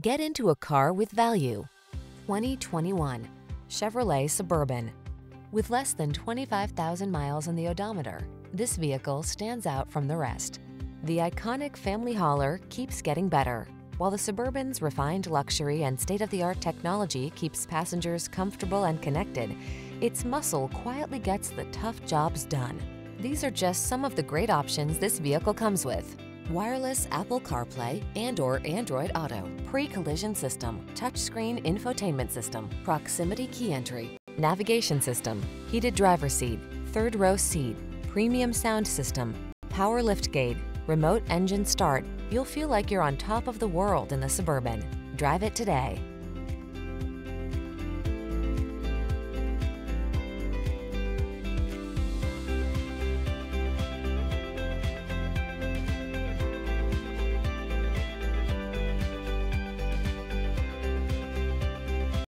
Get into a car with value. 2021 Chevrolet Suburban. With less than 25,000 miles on the odometer, this vehicle stands out from the rest. The iconic family hauler keeps getting better, while the Suburban's refined luxury and state-of-the-art technology keeps passengers comfortable and connected, its muscle quietly gets the tough jobs done. These are just some of the great options this vehicle comes with wireless Apple CarPlay and or Android Auto, pre-collision system, touchscreen infotainment system, proximity key entry, navigation system, heated driver seat, third row seat, premium sound system, power lift gate, remote engine start, you'll feel like you're on top of the world in the Suburban. Drive it today.